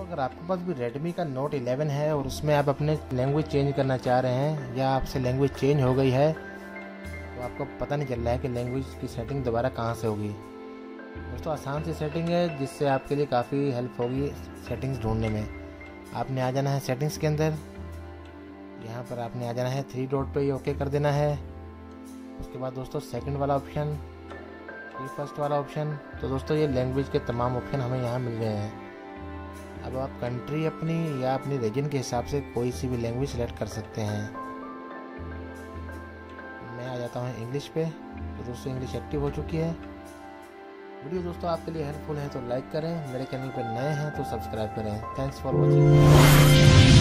अगर आपके पास भी Redmi का Note 11 है और उसमें आप अपने लैंग्वेज चेंज करना चाह रहे हैं या आपसे लैंग्वेज चेंज हो गई है तो आपको पता नहीं चल रहा है कि लैंग्वेज की सेटिंग दोबारा कहाँ से होगी। दोस्तों, आसान सी सेटिंग है जिससे आपके लिए काफ़ी हेल्प होगी सेटिंग्स ढूँढने में। आपने आ जाना है सेटिंग्स के अंदर। यहाँ पर आपने आ जाना है थ्री डॉट पे ओके कर देना है। उसके बाद दोस्तों सेकंड वाला ऑप्शन फिर फ़र्स्ट वाला ऑप्शन तो दोस्तों, ये लैंग्वेज के तमाम ऑप्शन हमें यहाँ मिल गए हैं। अब आप कंट्री अपनी या अपनी रीजन के हिसाब से कोई सी भी लैंग्वेज सेलेक्ट कर सकते हैं। मैं आ जाता हूँ इंग्लिश पे तो दोस्तों इंग्लिश एक्टिव हो चुकी है। वीडियो दोस्तों, आपके लिए हेल्पफुल है तो लाइक करें। मेरे चैनल पर नए हैं तो सब्सक्राइब करें। Thanks for watching